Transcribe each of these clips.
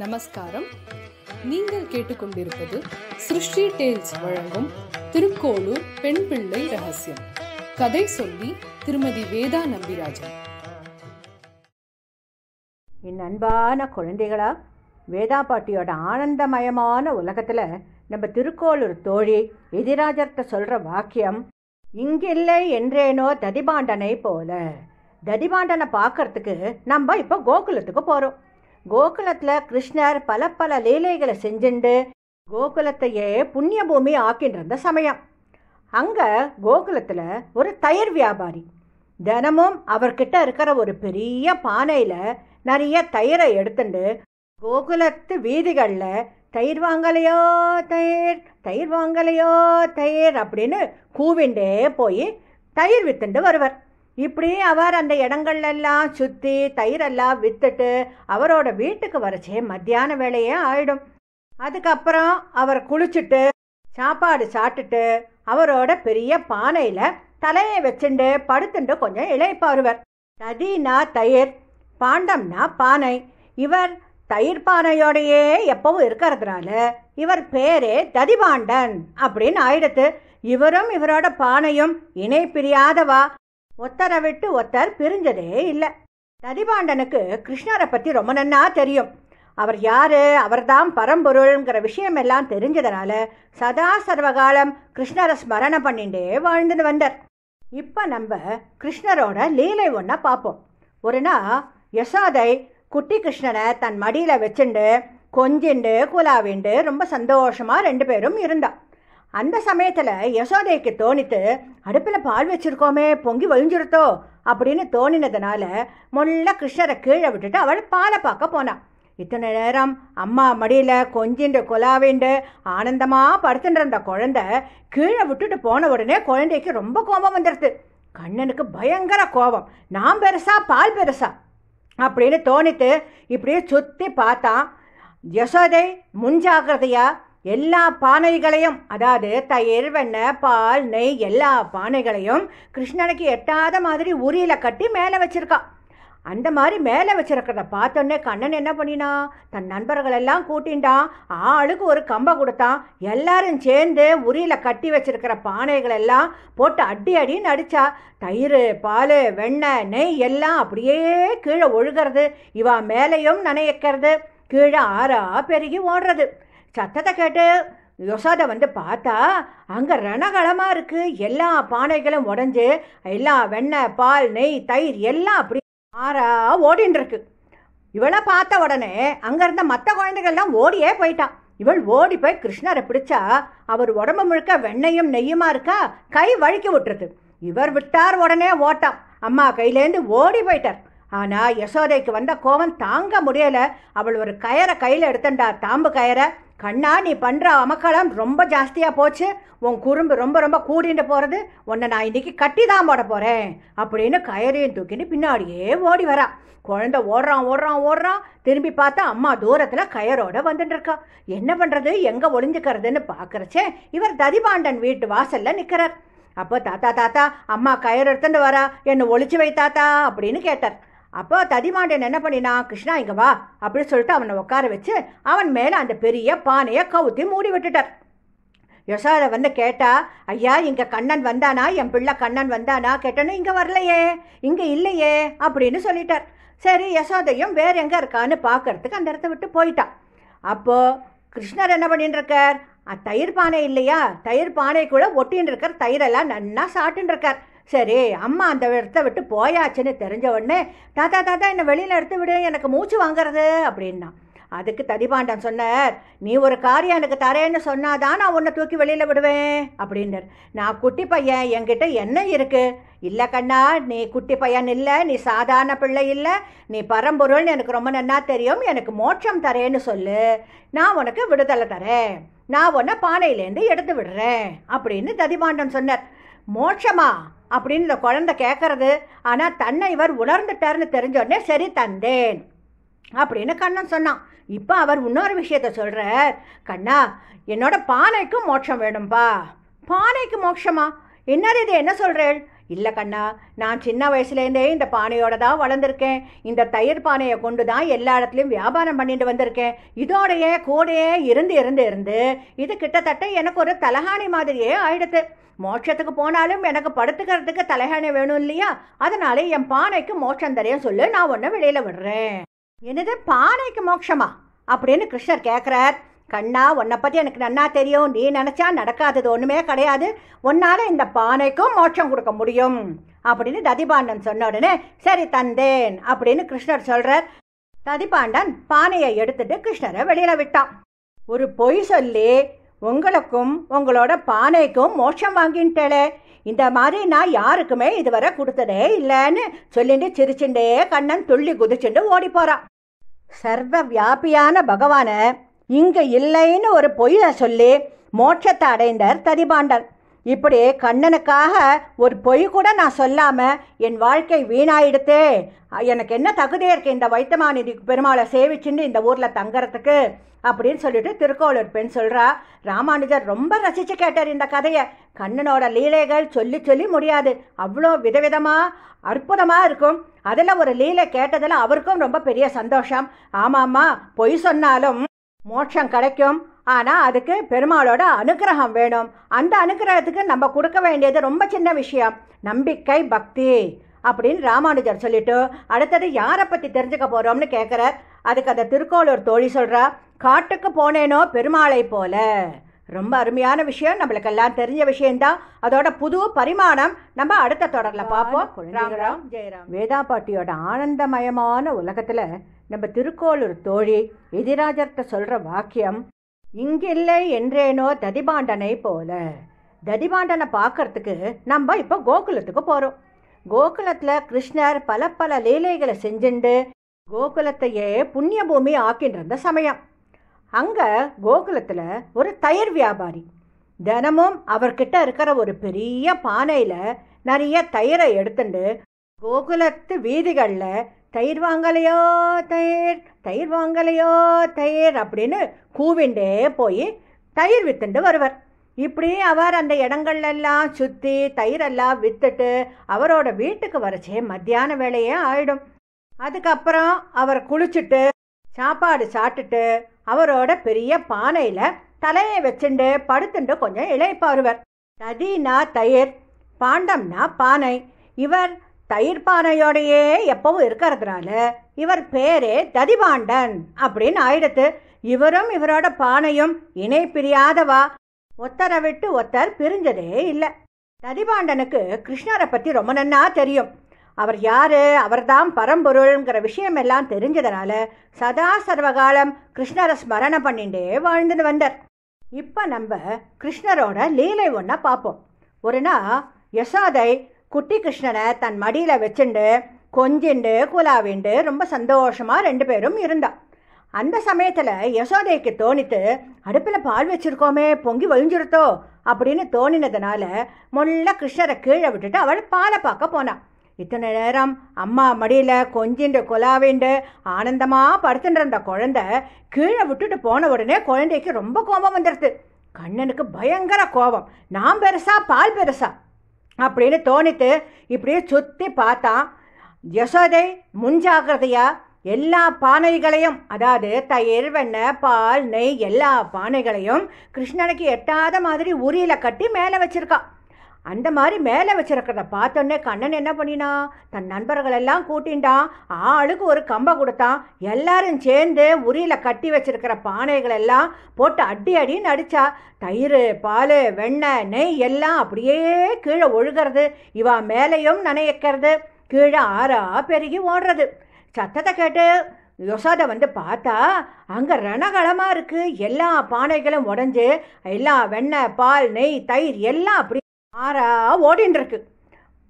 நமஸ்காரம். நீங்கள் கேட்டுக்கொண்டிருப்பது சிருஷ்டி டேல்ஸ் வழங்கும் திருக்கோளூர் பெண் பிள்ளை ரகசியம். கதை சொல்லி திருமதி வேதா நம்பிராஜன். என் அன்பான குழந்தைகளா வேதா பாட்டியோட ஆனந்தமயமான உலகத்தில் நம்ம திருக்கோளூர் தோழி எதிராஜர்கிட்ட சொல்கிற வாக்கியம் இங்கில்லை என்றேனோ ததிபாண்டனை போல. ததிபாண்டனை பார்க்கறதுக்கு நம்ம இப்போ கோகுலத்துக்கு போகிறோம் கோகுலத்தில் கிருஷ்ணர் பல பல லீலைகளை செஞ்சுண்டு கோகுலத்தையே புண்ணிய பூமி ஆக்கின்றிருந்த சமயம். அங்கே கோகுலத்தில் ஒரு தயிர் வியாபாரி. தினமும் அவர்கிட்ட இருக்கிற ஒரு பெரிய பானையில் நிறைய தயிரை எடுத்துண்டு கோகுலத்து வீதிகளில் தயிர் வாங்கலையோ தயிர் தயிர் வாங்கலையோ தயிர் அப்படின்னு கூவிண்டே போய் தயிர் வித்துண்டு வருவர். இப்படி அவர் அந்த இடங்கள்லாம் சுற்றி தயிரெல்லாம் வித்துட்டு அவரோட வீட்டுக்கு வரச்சே மத்தியான வேலையே ஆயிடும். அதுக்கப்புறம் அவர் குளிச்சுட்டு சாப்பாடு சாப்பிட்டுட்டு அவரோட பெரிய பானையில் தலையை வச்சுண்டு படுத்துண்டு கொஞ்சம் இழைப்பாருவர் நதினா தயிர் பாண்டம்னா பானை. இவர் தயிர் பானையோடையே எப்பவும் இருக்கிறதுனால இவர் பேரே ததிபாண்டன் அப்படின்னு ஆயிடுத்து. இவரும் இவரோட பானையும் இணை பிரியாதவா? ஒத்தரை விட்டு ஒத்தர் பிரிஞ்சதே இல்லை. ததிபாண்டனுக்கு கிருஷ்ணரை பற்றி ரொம்ப நன்னா தெரியும். அவர் யார் அவர்தான் பரம்பொருள்ங்கிற விஷயமெல்லாம் தெரிஞ்சதுனால சதா சர்வகாலம் கிருஷ்ணரை ஸ்மரணம் பண்ணிட்டே வாழ்ந்துட்டு வந்தார். இப்போ நம்ம கிருஷ்ணரோட லீலை ஒன்றா பார்ப்போம் ஒரு நாள் யசோதை குட்டி கிருஷ்ணனை தன் மடியில் வச்சுண்டு கொஞ்சிண்டு குலாவிண்டு ரொம்ப சந்தோஷமாக ரெண்டு பேரும் இருந்தாள் அந்த சமயத்தில் யசோதைக்கு தோணித்து அடுப்பில் பால் வச்சுருக்கோமே பொங்கி வழிஞ்சிருத்தோ? அப்படின்னு தோணினதுனால முல்ல கிருஷ்ணரை கீழே விட்டுட்டு அவள் பாலை பார்க்க போனான் இத்தனை நேரம் அம்மா மடியில் கொஞ்சிண்டு குலாவிண்டு ஆனந்தமாக படுத்துட்டு இருந்த குழந்தை கீழே விட்டுட்டு போன உடனே குழந்தைக்கு ரொம்ப கோபம் வந்துடுது கண்ணனுக்கு பயங்கர கோபம். நான் பெருசா பால் பெருசா? அப்படின்னு தோணித்து இப்படியே சுற்றி பார்த்தான் யசோதை முன்ஜாகிரதையாக எல்லா பானைகளையும் அதாவது தயிர் வெண்ணெய் பால் நெய் எல்லா பானைகளையும் கிருஷ்ணனுக்கு எட்டாத மாதிரி உரியில் கட்டி மேலே வச்சிருக்கா. அந்த மாதிரி மேலே வச்சிருக்கிறத பார்த்தோன்னே கண்ணன் என்ன பண்ணினா தன் நண்பர்கள் எல்லாம் கூட்டின்டான் ஆளுக்கு ஒரு கம்பை கொடுத்தான் எல்லாரும் சேர்ந்து உரியில் கட்டி வச்சிருக்கிற பானைகள் எல்லாம் போட்டு அடி அடின்னு அடிச்சா தயிர் பால் வெண்ணெய் நெய் எல்லாம் அப்படியே கீழே ஒழுகிறது இவா மேலேயும் நனையக்கிறது கீழே ஆறா பெருகி ஓடுறது. சத்தத்தை கேட்டு யசோதை வந்து பார்த்தா அங்கே ரணகலமாக இருக்குது எல்லா பானைகளும் உடஞ்சி எல்லா வெண்ணெய் பால் நெய் தயிர் எல்லாம் அப்படி ஆறா ஓடின்னு இருக்கு இவளை பார்த்த உடனே அங்கே இருந்த மற்ற குழந்தைகள்லாம் ஓடியே போயிட்டான் இவள் ஓடி போய் கிருஷ்ணரை பிடிச்சா அவர் உடம்பு முழுக்க வெண்ணையும் நெய்யுமா இருக்கா? கை வழுக்கி விட்டுறது இவர் விட்டார் உடனே ஓட்டான். அம்மா கையிலேருந்து ஓடி போயிட்டார். ஆனால் யசோதைக்கு வந்த கோவம் தாங்க முடியலை. அவள் ஒரு கயரை கையில் எடுத்துட்டா தாம்பு கயரை. கண்ணா நீ பண்ணுற அமக்களம் ரொம்ப ஜாஸ்தியாக போச்சு. உன் குறும்பு ரொம்ப ரொம்ப கூடிட்டு போகிறது உன்னை நான் இன்னைக்கு கட்டி தான் போட போகிறேன் அப்படின்னு கயறையும் தூக்கின்னு பின்னாடியே ஓடி வரா. குழந்தை ஓடுறான் ஓடுறான் ஓடுறான். திரும்பி பார்த்தா அம்மா தூரத்தில் கயரோட வந்துட்டு இருக்கா. என்ன பண்ணுறது எங்கே ஒளிஞ்சுக்கிறதுன்னு பார்க்குறச்சே இவர் ததிபாண்டன் வீட்டு வாசலில் நிற்கிறார் அப்போ தாத்தா தாத்தா அம்மா கயிறு எடுத்துட்டு வரா. என்னை ஒழிச்சு வை தாத்தா அப்படின்னு கேட்டார். அப்போ ததிமாண்டன் என்ன பண்ணினா கிருஷ்ணா இங்கே வா அப்படின்னு சொல்லிட்டு அவனை உட்கார வச்சு அவன் மேலே அந்த பெரிய பானையை கவுத்தி மூடி விட்டுட்டார். யசோதை வந்து கேட்டா ஐயா இங்கே கண்ணன் வந்தானா? என் பிள்ளை கண்ணன் வந்தானா? கேட்டேன்னு இங்கே வரலையே இங்கே இல்லையே அப்படின்னு சொல்லிட்டார். சரி யசோதையும் வேற எங்கே இருக்கான்னு பார்க்கறதுக்கு அந்த இடத்த விட்டு போயிட்டான். அப்போது கிருஷ்ணர் என்ன பண்ணிட்டு இருக்கார் தயிர் பானை இல்லையா? தயிர் பானைக்குள்ளே ஒட்டின்னு இருக்கார் தயிரெல்லாம் நன்னா சாப்பிட்டுன்னு இருக்கார் சரி அம்மா அந்த இடத்த விட்டு போயாச்சுன்னு தெரிஞ்ச உடனே தாத்தா தாத்தா என்னை வெளியில் எடுத்து விடு எனக்கு மூச்சு வாங்குறது அப்படின்னா. அதுக்கு ததிபாண்டன் சொன்னார் நீ ஒரு காரியம் எனக்கு தரேன்னு சொன்னாதான் நான் உன்னை தூக்கி வெளியில் விடுவேன் அப்படின்னார். நான் குட்டி பையன் என்கிட்ட என்ன இருக்குது இல்லை கண்ணா நீ குட்டி பையன் இல்லை நீ சாதாரண பிள்ளை இல்லை நீ பரம்பொருள்னு எனக்கு ரொம்ப நன்னா தெரியும் எனக்கு மோட்சம் தரேன்னு சொல்லு. நான் உனக்கு விடுதலை தரேன். நான் உன்னை பானையிலேருந்து எடுத்து விடுறேன் அப்படின்னு ததிபாண்டன் சொன்னார். மோட்சமா? அப்படின்னு இந்த குழந்தை கேட்கறது ஆனால் தன்னை இவர் உணர்ந்துட்டார்னு தெரிஞ்சோடனே சரி தந்தேன். அப்படின்னு கண்ணன் சொன்னான். இப்போ அவர் இன்னொரு விஷயத்த சொல்கிறார் கண்ணா என்னோட பானைக்கும் மோட்சம் வேணும்பா. பானைக்கு மோட்சமா? என்னது இது? என்ன சொல்கிறேள் இல்லை கண்ணா நான் சின்ன வயசுலேருந்தே இந்த பானையோட தான் வளர்ந்துருக்கேன். இந்த தயிர் பானையை கொண்டு தான் எல்லா இடத்துலையும் வியாபாரம் பண்ணிட்டு வந்திருக்கேன். இதோடையே கூடையே இருந்து இருந்து இருந்து இது கிட்டத்தட்ட எனக்கு ஒரு தலகாணி மாதிரியே ஆயிடுது. மோட்சத்துக்கு போனாலும் எனக்கு படுத்துக்கிறதுக்கு தலைகாணி வேணும் இல்லையா? அதனால என் பானைக்கு மோட்சம் தரையும் சொல்லு நான் ஒன்று வெளியில் விடுறேன். என்னது பானைக்கு மோட்சமா? அப்படின்னு கிருஷ்ணர் கேட்குறார் கண்ணா உன்னை பற்றி எனக்கு நன்னா தெரியும். நீ நினச்சா நடக்காதது ஒன்றுமே கிடையாது. உன்னால் இந்த பானைக்கும் மோட்சம் கொடுக்க முடியும். அப்படின்னு ததிபாண்டன் சொன்ன உடனே சரி தந்தேன் அப்படின்னு கிருஷ்ணர் சொல்கிறார் ததிபாண்டன் பானையை எடுத்துட்டு கிருஷ்ணரை வெளியில் விட்டான். ஒரு பொய் சொல்லி உங்களுக்கும் உங்களோட பானைக்கும் மோட்சம் வாங்கின்ட்டேளே இந்த மாதிரி நான் யாருக்குமே இதுவரை கொடுத்ததே இல்லைன்னு சொல்லிட்டு சிரிச்சுண்டே கண்ணன் துள்ளி குதிச்சுண்டு ஓடி போகிறான் சர்வ வியாபியான பகவானை இங்கே இல்லைன்னு ஒரு பொய்யை சொல்லி மோட்சத்தை அடைந்தார் ததிபாண்டர் இப்படி கண்ணனுக்காக ஒரு பொய் கூட நான் சொல்லாமல் என் வாழ்க்கை வீணாயிடுத்தே. எனக்கு என்ன தகுதி இருக்கு இந்த வைத்தமாநிதி பெருமாளை சேவிச்சுன்னு இந்த ஊரில் தங்கறதுக்கு? அப்படின்னு சொல்லிட்டு திருக்கோளூர் பெண் சொல்கிறா ராமானுஜர் ரொம்ப ரசித்து கேட்டார் இந்த கதையை. கண்ணனோட லீலைகள் சொல்லி சொல்லி முடியாது. அவ்வளோ விதவிதமாக அற்புதமாக இருக்கும். அதில் ஒரு லீலை கேட்டதில் அவருக்கும் ரொம்ப பெரிய சந்தோஷம். ஆமாம்மா பொய் சொன்னாலும் மோட்சம் கிடைக்கும். ஆனால் அதுக்கு பெருமாளோட அனுகிரகம் வேணும். அந்த அனுகிரகத்துக்கு நம்ம கொடுக்க வேண்டியது ரொம்ப சின்ன விஷயம். நம்பிக்கை பக்தி அப்படின்னு ராமானுஜர் சொல்லிட்டு அடுத்தது யாரை பற்றி தெரிஞ்சுக்க போகிறோம்னு கேட்குறார் அதுக்கு அந்த திருக்கோளூர் தோழி சொல்கிறா காட்டுக்கு போனேனோ பெருமாளை போல. ரொம்ப அருமையான விஷயம். நம்மளுக்கு எல்லாம் தெரிஞ்ச விஷயம்தான். அதோட புது பரிமாணம் நம்ம அடுத்த தொடர்ல பார்ப்போம். ராம் ராம். ஜெயராம். வேதா பாட்டியோட ஆனந்தமயமான உலகத்துல நம்ம திருக்கோளூர் தோழி எதிராஜர்கிட்ட சொல்கிற வாக்கியம் இங்கில்லை என்றேனோ ததிபாண்டனை போல. ததிபாண்டனை பார்க்கறதுக்கு நம்ம இப்போ கோகுலத்துக்கு போகிறோம் கோகுலத்தில் கிருஷ்ணர் பல பல லீலைகளை செஞ்சுண்டு கோகுலத்தையே புண்ணிய பூமி ஆக்கிட்டு சமயம். அங்கே கோகுலத்தில் ஒரு தயிர் வியாபாரி. தினமும் அவர்கிட்ட இருக்கிற ஒரு பெரிய பானையில் நிறைய தயிரை எடுத்துண்டு கோகுலத்து வீதிகளில் தயிர் வாங்கலையோ தயிர் தயிர் வாங்கலையோ தயிர் அப்படின்னு கூவிண்டே போய் தயிர் வித்துண்டு வருவர். இப்படி அவர் அந்த இடங்கள்லெல்லாம் சுற்றி தயிரெல்லாம் வித்துட்டு அவரோட வீட்டுக்கு வரச்சே மத்தியான வேலையே ஆயிடும். அதுக்கப்புறம் அவர் குளிச்சுட்டு சாப்பாடு சாப்பிட்டுட்டு அவரோட பெரிய பானையில் தலையை வச்சுண்டு படுத்துண்டு கொஞ்சம் இழைப்பாருவர் நதினா தயிர் பாண்டம்னா பானை. இவர் தயிர் பானையோடையே எப்பவும் இருக்கிறதுனால இவர் பேரே ததிபாண்டன் அப்படின்னு ஆயிடுத்து. இவரும் இவரோட பானையும் இணை பிரியாதவா? ஒத்தரை விட்டு ஒத்தர் பிரிஞ்சதே இல்லை. ததிபாண்டனுக்கு கிருஷ்ணரை பற்றி ரொம்ப நன்னா தெரியும். அவர் யாரு? அவர்தான் பரம்பொருள்ங்கிற விஷயம் எல்லாம் தெரிஞ்சதுனால சதா சர்வகாலம் கிருஷ்ணரை ஸ்மரணம் பண்ணிட்டே வாழ்ந்துட்டு வந்தார். இப்போ நம்ம கிருஷ்ணரோட லீலை ஒன்றா பார்ப்போம் ஒரு நாள் யசோதை குட்டி கிருஷ்ணனை தன் மடியில் வச்சுண்டு கொஞ்சிண்டு குலாவிண்டு ரொம்ப சந்தோஷமாக ரெண்டு பேரும் இருந்தா. அந்த சமயத்தில் யசோதைக்கு தோணித்து அடுப்பில் பால் வச்சிருக்கோமே பொங்கி வழிஞ்சிருத்தோ? அப்படின்னு தோணினதுனால முல்ல கிருஷ்ணரை கீழே விட்டுட்டு அவள் பாலை பார்க்க போனான் இத்தனை நேரம் அம்மா மடியில் கொஞ்சிண்டு குலாவிண்டு ஆனந்தமாக படுத்துட்டு இருந்த குழந்தை கீழே விட்டுட்டு போன உடனே குழந்தைக்கு ரொம்ப கோபம் வந்துடுது கண்ணனுக்கு பயங்கர கோபம். நான் பெருசா பால் பெருசா? அப்படின்னு தோணித்து இப்படியே சுற்றி பார்த்தான் யசோதை முன்ஜாகிரதையாக எல்லா பானைகளையும் அதாவது தயிர் வெண்ணெய் பால் நெய் எல்லா பானைகளையும் கிருஷ்ணனுக்கு எட்டாத மாதிரி உரியில கட்டி மேலே வச்சுருக்கான் அந்த மாதிரி மேலே வச்சிருக்கிறத பார்த்தோன்னே கண்ணன் என்ன பண்ணினா தன் நண்பர்கள் எல்லாம் கூட்டின்டான் ஆளுக்கு ஒரு கம்பை கொடுத்தான் எல்லாரும் சேர்ந்து உரியில் கட்டி வச்சிருக்கிற பானைகள் எல்லாம் போட்டு அடி அடின்னு அடித்தா தயிர் பால் வெண்ணெய் நெய் எல்லாம் அப்படியே கீழே ஒழுகிறது. இவா மேலேயும் நனையக்கிறது கீழே ஆறா பெருகி ஓடுறது. சத்தத்தை கேட்டு யோசாதை வந்து பார்த்தா அங்கே ரணகலமாக இருக்குது எல்லா பானைகளும் உடஞ்சு எல்லா வெண்ணெய் பால் நெய் தயிர் எல்லாம் அப்படி ஆறா ஓடின்னு இருக்கு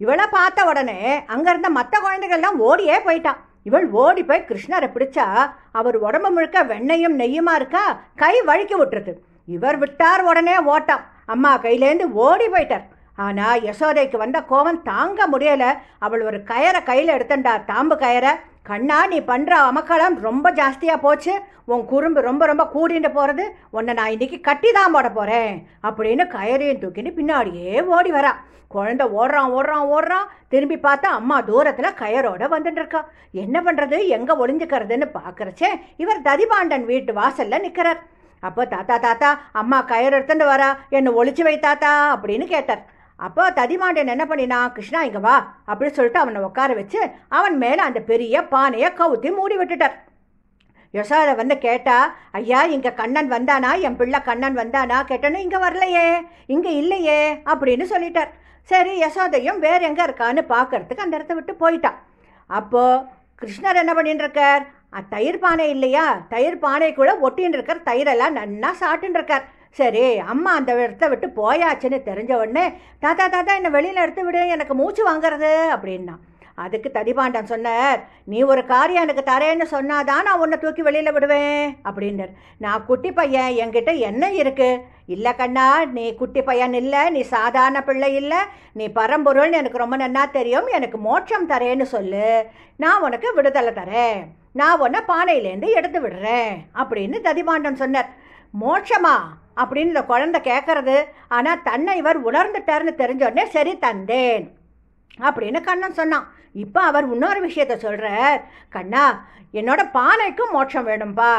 இவளை பார்த்த உடனே அங்கேருந்த மற்ற குழந்தைகள்லாம் ஓடியே போயிட்டான் இவள் ஓடி போய் கிருஷ்ணரை பிடிச்சா அவர் உடம்பு முழுக்க வெண்ணையும் நெய்யுமா இருக்கா? கை வழுக்கி விட்டுருது இவர் விட்டார் உடனே ஓட்டான். அம்மா கையிலேருந்து ஓடி போயிட்டார். ஆனால் யசோதைக்கு வந்த கோவம் தாங்க முடியலை. அவள் ஒரு கயரை கையில் எடுத்துண்டா. தாம்பு கயரை. கண்ணா நீ பண்ணுற அமக்களம் ரொம்ப ஜாஸ்தியாக போச்சு. உன் குறும்பு ரொம்ப ரொம்ப கூடிட்டு போகிறது உன்னை நான் இன்னைக்கு கட்டி தான் போட போகிறேன் அப்படின்னு கயரையும் தூக்கின்னு பின்னாடியே ஓடி வரா. குழந்தை ஓடுறான் ஓடுறான் ஓடுறான். திரும்பி பார்த்தா அம்மா தூரத்தில் கயரோட வந்துட்டு இருக்கா. என்ன பண்ணுறது எங்கே ஒளிஞ்சுக்கிறதுன்னு பார்க்குறச்சே இவர் ததிபாண்டன் வீட்டு வாசலில் நிற்கிறார் அப்போ தாத்தா தாத்தா அம்மா கயிறு எடுத்துட்டு வரா. என்னை ஒழிச்சு வை தாத்தா அப்படின்னு கேட்டார். அப்போ ததிமாண்டன் என்ன பண்ணினா கிருஷ்ணா இங்க வா அப்படின்னு சொல்லிட்டு அவனை உட்கார வச்சு அவன் மேலே அந்த பெரிய பானையை கவுத்தி மூடி விட்டுட்டார். யசோதை வந்து கேட்டா ஐயா இங்க கண்ணன் வந்தானா? என் பிள்ளை கண்ணன் வந்தானா? கேட்டேன்னு இங்க வரலையே இங்க இல்லையே அப்படின்னு சொல்லிட்டார். சரி யசோதையும் வேற எங்க இருக்கான்னு பார்க்கறதுக்கு அந்த இடத்த விட்டு போயிட்டான். அப்போ கிருஷ்ணர் என்ன பண்ணிட்டு இருக்கார் தயிர் பானை இல்லையா? தயிர் பானைக்குள்ள ஒட்டின்னு இருக்கார் தயிரெல்லாம் நன்னா சாப்பிட்டுன்னு இருக்கார் சரி அம்மா அந்த இடத்த விட்டு போயாச்சுன்னு தெரிஞ்ச உடனே தாத்தா தாத்தா என்னை வெளியில் எடுத்து விடு எனக்கு மூச்சு வாங்குறது அப்படின்னா. அதுக்கு ததிபாண்டன் சொன்னார் நீ ஒரு காரியம் எனக்கு தரேன்னு சொன்னாதான் நான் உன்னை தூக்கி வெளியில் விடுவேன் அப்படின்னார். நான் குட்டி பையன் என்கிட்ட என்ன இருக்குது இல்லை கண்ணா நீ குட்டி பையன் இல்லை நீ சாதாரண பிள்ளை இல்லை நீ பரம்பொருள்னு எனக்கு ரொம்ப நன்னா தெரியும் எனக்கு மோட்சம் தரேன்னு சொல்லு. நான் உனக்கு விடுதலை தரேன். நான் உன்னை பானையிலேருந்து எடுத்து விடுறேன் அப்படின்னு ததிபாண்டன் சொன்னார். மோட்சமா? அப்படின்னு இந்த குழந்தை கேட்கறது ஆனால் தன்னை இவர் உணர்ந்துட்டாருன்னு தெரிஞ்சோடனே சரி தந்தேன். அப்படின்னு கண்ணன் சொன்னான். இப்போ அவர் இன்னொரு விஷயத்த சொல்கிறார் கண்ணா என்னோட பானைக்கும் மோட்சம் வேணும்பா.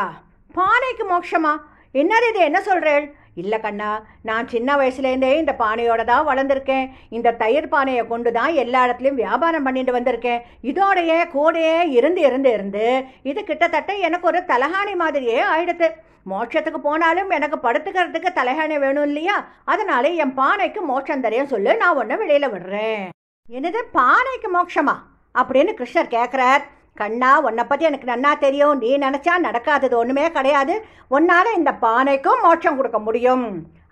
பானைக்கு மோட்சமா? என்னது இது? என்ன சொல்கிறேள் இல்லை கண்ணா நான் சின்ன வயசுலேருந்தே இந்த பானையோட தான் வளர்ந்துருக்கேன். இந்த தயிர் பானையை கொண்டு தான் எல்லா இடத்துலையும் வியாபாரம் பண்ணிட்டு வந்திருக்கேன். இதோடையே கூடையே இருந்து இருந்து இருந்து இது கிட்டத்தட்ட எனக்கு ஒரு தலகாணி மாதிரியே ஆயிடுது. மோட்சத்துக்கு போனாலும் எனக்கு படுத்துக்கிறதுக்கு தலைகாணி வேணும் இல்லையா? அதனால என் பானைக்கு மோட்சம் தரையும் சொல்லு நான் ஒன்று வெளியில் விடுறேன். என்னது பானைக்கு மோட்சமா? அப்படின்னு கிருஷ்ணர் கேட்குறார் கண்ணா உன்னை பற்றி எனக்கு நன்னா தெரியும். நீ நினச்சா நடக்காதது ஒன்றுமே கிடையாது. உன்னால் இந்த பானைக்கும் மோட்சம் கொடுக்க முடியும்.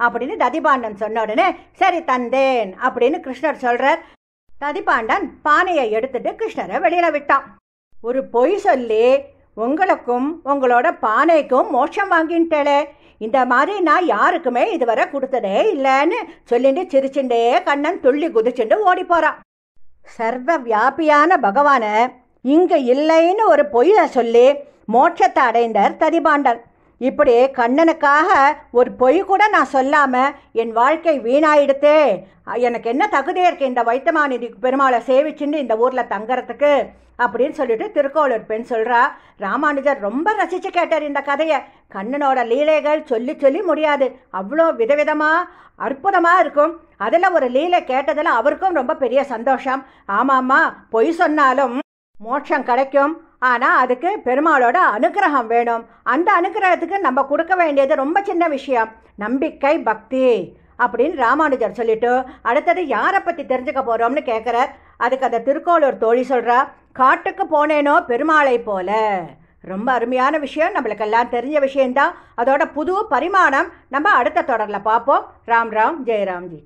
அப்படின்னு ததிபாண்டன் சொன்ன உடனே சரி தந்தேன் அப்படின்னு கிருஷ்ணர் சொல்கிறார் ததிபாண்டன் பானையை எடுத்துட்டு கிருஷ்ணரை வெளியில் விட்டான். ஒரு பொய் சொல்லி உங்களுக்கும் உங்களோட பானைக்கும் மோட்சம் வாங்கின்ட்டேளே இந்த மாதிரி நான் யாருக்குமே இதுவரை கொடுத்ததே இல்லைன்னு சொல்லிட்டு சிரிச்சுண்டே கண்ணன் துள்ளி குதிச்சுண்டு ஓடி போகிறான் சர்வ வியாபியான பகவானை இங்க இல்லைன்னு ஒரு பொய்யை சொல்லி மோட்சத்தை அடைந்தார் ததிபாண்டர் இப்படி கண்ணனுக்காக ஒரு பொய் கூட நான் சொல்லாம என் வாழ்க்கை வீணாயிடுத்தே. எனக்கு என்ன தகுதி இருக்கு இந்த வைத்தமாநிதி பெருமாளை சேவிச்சுன்னு இந்த ஊர்ல தங்கறதுக்கு? அப்படின்னு சொல்லிட்டு திருக்கோளூர் பெண் சொல்றா ராமானுஜர் ரொம்ப ரசிச்சு கேட்டார் இந்த கதையை. கண்ணனோட லீலைகள் சொல்லி சொல்லி முடியாது. அவ்வளோ விதவிதமா அற்புதமா இருக்கும். அதில் ஒரு லீலை கேட்டதில் அவருக்கும் ரொம்ப பெரிய சந்தோஷம். ஆமாம்மா பொய் சொன்னாலும் மோட்சம் கிடைக்கும். ஆனால் அதுக்கு பெருமாளோட அனுகிரகம் வேணும். அந்த அனுகிரகத்துக்கு நம்ம கொடுக்க வேண்டியது ரொம்ப சின்ன விஷயம். நம்பிக்கை பக்தி அப்படின்னு ராமானுஜர் சொல்லிட்டு அடுத்தது யாரை பற்றி தெரிஞ்சுக்க போகிறோம்னு கேட்குறார் அதுக்கு அந்த திருக்கோளூர் தோழி சொல்கிறா காட்டுக்கு போனேனோ பெருமாளை போல. ரொம்ப அருமையான விஷயம். நம்மளுக்கு எல்லாம் தெரிஞ்ச விஷயம்தான். அதோட புது பரிமாணம் நம்ம அடுத்த தொடரில் பார்ப்போம். ராம் ராம் ஜெயராம்ஜி